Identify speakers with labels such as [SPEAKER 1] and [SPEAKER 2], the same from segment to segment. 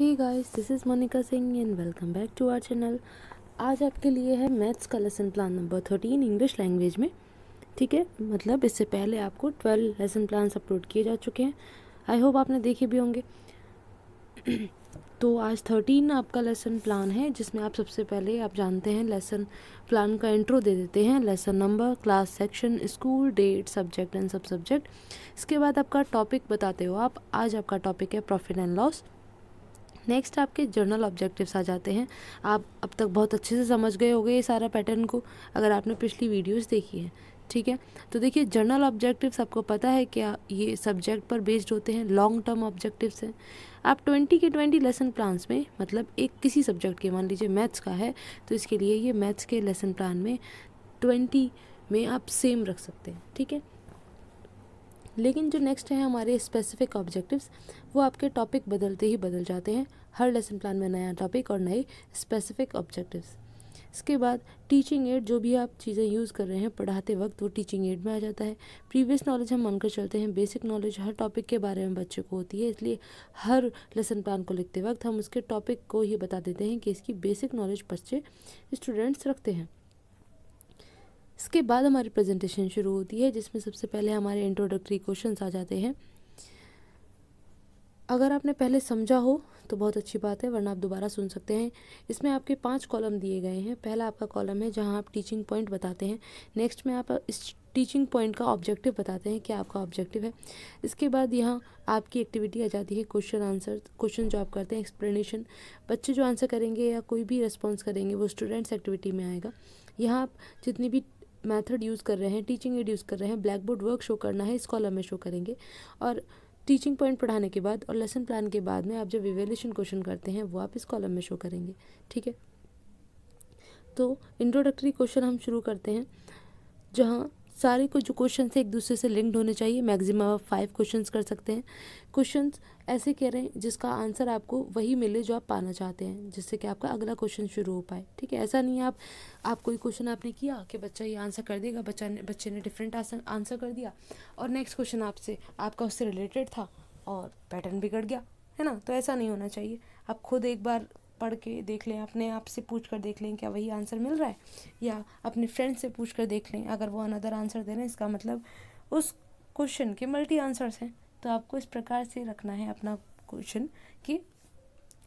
[SPEAKER 1] Hey guys this is Monika Singh and welcome back to our channel आज आपके लिए है मैथ्स का lesson plan number thirteen English language में। ठीक है? मतलब इससे पहले आपको ट्वेल्व लेसन प्लान अपलोड किए जा चुके हैं। आई होप आपने देखे भी होंगे। तो आज थर्टीन आपका लेसन प्लान है, जिसमें आप सबसे पहले आप जानते हैं लेसन प्लान का इंट्रो दे देते हैं। Lesson number class section school date subject and सब सब्जेक्ट इसके बाद आपका टॉपिक बताते हो आप। आज आपका टॉपिक है प्रॉफिट एंड लॉस नेक्स्ट आपके जर्नल ऑब्जेक्टिव्स आ जाते हैं। आप अब तक बहुत अच्छे से समझ गए होंगे ये सारा पैटर्न को, अगर आपने पिछली वीडियोस देखी है, ठीक है? तो देखिए जर्नल ऑब्जेक्टिव्स आपको पता है क्या ये सब्जेक्ट पर बेस्ड होते हैं लॉन्ग टर्म ऑब्जेक्टिव्स हैं। आप ट्वेंटी के ट्वेंटी लेसन प्लान्स में मतलब एक किसी सब्जेक्ट के, मान लीजिए मैथ्स का है तो इसके लिए ये मैथ्स के लेसन प्लान में ट्वेंटी में आप सेम रख सकते हैं, ठीक है? लेकिन जो नेक्स्ट है हमारे स्पेसिफिक ऑब्जेक्टिव्स वो आपके टॉपिक बदलते ही बदल जाते हैं। हर लेसन प्लान में नया टॉपिक और नए स्पेसिफिक ऑब्जेक्टिव्स इसके बाद टीचिंग एड जो भी आप चीज़ें यूज़ कर रहे हैं, पढ़ाते वक्त वो टीचिंग एड में आ जाता है। प्रीवियस नॉलेज हम मानकर चलते हैं बेसिक नॉलेज हर टॉपिक के बारे में बच्चे को होती है, इसलिए हर लेसन प्लान को लिखते वक्त हम उसके टॉपिक को ही बता देते हैं कि इसकी बेसिक नॉलेज बच्चे स्टूडेंट्स रखते हैं। इसके बाद हमारी प्रेजेंटेशन शुरू होती है, जिसमें सबसे पहले हमारे इंट्रोडक्टरी क्वेश्चन आ जाते हैं। अगर आपने पहले समझा हो तो बहुत अच्छी बात है, वरना आप दोबारा सुन सकते हैं। इसमें आपके पाँच कॉलम दिए गए हैं। पहला आपका कॉलम है, जहाँ आप टीचिंग पॉइंट बताते हैं। नेक्स्ट में आप इस टीचिंग पॉइंट का ऑब्जेक्टिव बताते हैं, क्या आपका ऑब्जेक्टिव है। इसके बाद यहाँ आपकी एक्टिविटी आ जाती है क्वेश्चन आंसर क्वेश्चन जो आप करते हैं एक्सप्लेनेशन बच्चे जो आंसर करेंगे या कोई भी रिस्पॉन्स करेंगे, वो स्टूडेंट्स एक्टिविटी में आएगा। यहाँ आप जितनी भी मेथड यूज़ कर रहे हैं, टीचिंग एड यूज़ कर रहे हैं ब्लैक बोर्ड वर्क शो करना है, इस कॉलम में शो करेंगे। और टीचिंग पॉइंट पढ़ाने के बाद और लेसन प्लान के बाद में आप जब इवेल्यूशन क्वेश्चन करते हैं, वो आप इस कॉलम में शो करेंगे, ठीक है? तो इंट्रोडक्टरी क्वेश्चन हम शुरू करते हैं, जहाँ सारे को जो क्वेश्चन एक दूसरे से लिंक्ड होने चाहिए। मैक्सिमम आप फाइव क्वेश्चन कर सकते हैं। क्वेश्चन ऐसे कह रहे हैं जिसका आंसर आपको वही मिले जो आप पाना चाहते हैं, जिससे कि आपका अगला क्वेश्चन शुरू हो पाए। ठीक है? ऐसा नहीं है आप आप कोई क्वेश्चन आपने किया, कि बच्चा ये आंसर कर देगा, बच्चा ने, बच्चे ने डिफरेंट आंसर कर दिया और नेक्स्ट क्वेश्चन आपसे, आपका उससे रिलेटेड था और पैटर्न बिगड़ गया, है ना? तो ऐसा नहीं होना चाहिए। आप खुद एक बार पढ़ के देख लें, अपने आप से पूछ कर देख लें क्या वही आंसर मिल रहा है, या अपने फ्रेंड से पूछ कर देख लें, अगर वो अनदर आंसर दे रहे हैं, इसका मतलब उस क्वेश्चन के मल्टी आंसर्स हैं। तो आपको इस प्रकार से रखना है अपना क्वेश्चन कि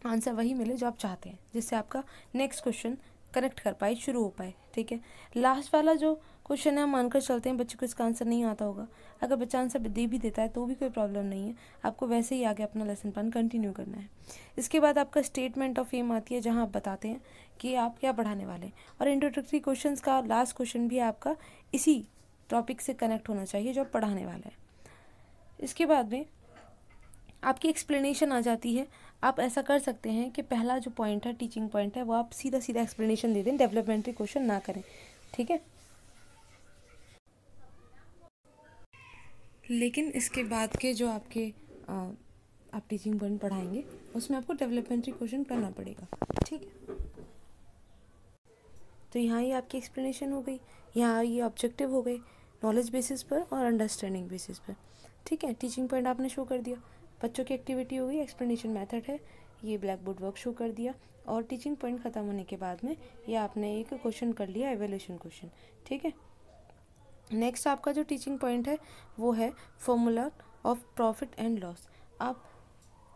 [SPEAKER 1] आंसर वही मिले जो आप चाहते हैं, जिससे आपका नेक्स्ट क्वेश्चन कनेक्ट कर पाए, शुरू हो पाए, ठीक है? लास्ट वाला जो क्वेश्चन है हम मानकर चलते हैं, बच्चे को इसका आंसर नहीं आता होगा। अगर बच्चा आंसर दे भी देता है तो भी कोई प्रॉब्लम नहीं है। आपको वैसे ही आगे अपना लेसन प्लान कंटिन्यू करना है। इसके बाद आपका स्टेटमेंट ऑफ़ एम आती है, जहाँ आप बताते हैं कि आप क्या पढ़ाने वाले हैं। और इंट्रोडक्टरी क्वेश्चन का लास्ट क्वेश्चन भी आपका इसी टॉपिक से कनेक्ट होना चाहिए, जो आप पढ़ाने वाला है। इसके बाद में आपकी एक्सप्लेनेशन आ जाती है। आप ऐसा कर सकते हैं कि पहला जो पॉइंट है टीचिंग पॉइंट है, वो आप सीधा सीधा एक्सप्लेनेशन दे दें डेवलपमेंट्री क्वेश्चन ना करें। ठीक है? लेकिन इसके बाद के जो आपके आ, आप टीचिंग पॉइंट पढ़ाएँगे उसमें आपको डेवलपमेंट्री क्वेश्चन करना पड़ेगा ठीक है? तो यहाँ ये आपकी एक्सप्लेनेशन हो गई यहाँ ये ऑब्जेक्टिव हो गए नॉलेज बेसिस पर और अंडरस्टैंडिंग बेसिस पर ठीक है? टीचिंग पॉइंट आपने शो कर दिया बच्चों की एक्टिविटी हो गई एक्सप्लेनेशन मेथड है ये ब्लैक बोर्ड वर्क शो कर दिया और टीचिंग पॉइंट ख़त्म होने के बाद में ये आपने एक क्वेश्चन कर लिया एवेल्यूशन क्वेश्चन ठीक है? नेक्स्ट आपका जो टीचिंग पॉइंट है, वो है formula of profit and loss आप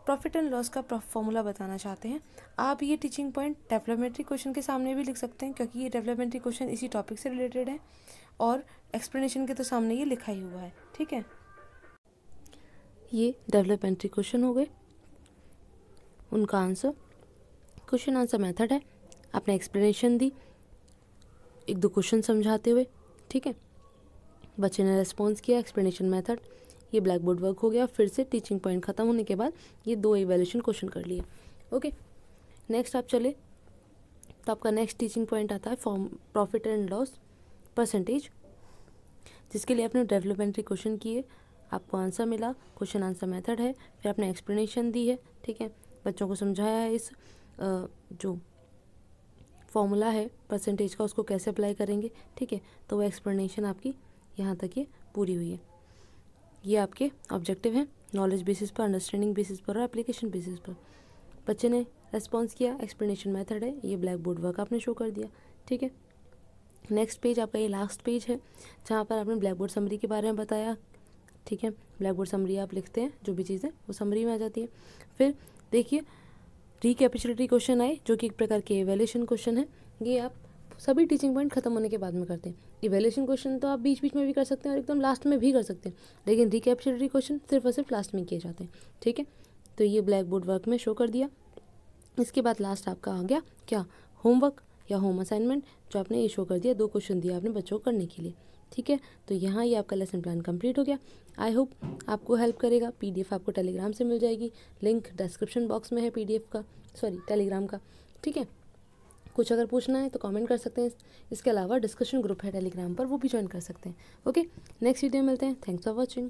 [SPEAKER 1] प्रॉफिट एंड लॉस का फॉर्मूला बताना चाहते हैं। आप ये टीचिंग पॉइंट डेवलपमेंट्री क्वेश्चन के सामने भी लिख सकते हैं, क्योंकि ये डेवलपमेंट्री क्वेश्चन इसी टॉपिक से रिलेटेड है, और एक्सप्लेनेशन के तो सामने ये लिखा ही हुआ है, ठीक है? ये डेवलपमेंट्री क्वेश्चन हो गए। उनका आंसर क्वेश्चन आंसर मेथड है। आपने एक्सप्लेनेशन दी, एक दो क्वेश्चन समझाते हुए, ठीक है? बच्चे ने रिस्पॉन्स किया एक्सप्लेनेशन मेथड ये ब्लैक बोर्ड वर्क हो गया। फिर से टीचिंग पॉइंट ख़त्म होने के बाद ये दो इवेल्यूशन क्वेश्चन कर लिए। ओके नेक्स्ट आप चले। तो आपका नेक्स्ट टीचिंग पॉइंट आता है form profit and loss percentage जिसके लिए आपने डेवलपमेंट्री क्वेश्चन किए। आपको आंसर मिला। क्वेश्चन आंसर मेथड है। फिर आपने एक्सप्लेनेशन दी है। ठीक है? बच्चों को समझाया है इस जो फॉर्मूला है परसेंटेज का, उसको कैसे अप्लाई करेंगे? ठीक है? तो वो एक्सप्लेनेशन आपकी यहाँ तक ये पूरी हुई है। ये आपके ऑब्जेक्टिव हैं नॉलेज बेसिस पर अंडरस्टैंडिंग बेसिस पर और एप्लीकेशन बेसिस पर। बच्चे ने रेस्पॉन्स किया एक्सप्लेनेशन मेथड है, ये ब्लैक बोर्ड वर्क आपने शो कर दिया, ठीक है? नेक्स्ट पेज आपका ये लास्ट पेज है, जहाँ पर आपने ब्लैक बोर्ड समरी के बारे में बताया, ठीक है? ब्लैक बोर्ड समरी आप लिखते हैं, जो भी चीज़ें, वो समरी में आ जाती है। फिर देखिए रिकैपिचुलेटरी क्वेश्चन आए, जो कि एक प्रकार के एवेल्यूशन क्वेश्चन है, ये आप सभी टीचिंग पॉइंट खत्म होने के बाद में करते हैं। इवेल्यूशन क्वेश्चन तो आप बीच बीच में भी कर सकते हैं और एकदम लास्ट में भी कर सकते हैं। लेकिन रिकैपिचुलेटरी क्वेश्चन सिर्फ़ और सिर्फ़ लास्ट में किए जाते हैं, ठीक है? तो ये ब्लैक बोर्ड वर्क में शो कर दिया। इसके बाद लास्ट आपका आ गया क्या? होमवर्क या होम असाइनमेंट जो आपने ये शो कर दिया, दो क्वेश्चन दिया आपने बच्चों को करने के लिए, ठीक है? तो यहाँ ये आपका लेसन प्लान कंप्लीट हो गया। आई होप आपको हेल्प करेगा। पीडीएफ आपको टेलीग्राम से मिल जाएगी। लिंक डिस्क्रिप्शन बॉक्स में है पीडीएफ का। सॉरी टेलीग्राम का, ठीक है? कुछ अगर पूछना है तो कमेंट कर सकते हैं। इसके अलावा डिस्कशन ग्रुप है टेलीग्राम पर, वो भी ज्वाइन कर सकते हैं। ओके नेक्स्ट वीडियो मिलते हैं। Thanks for watching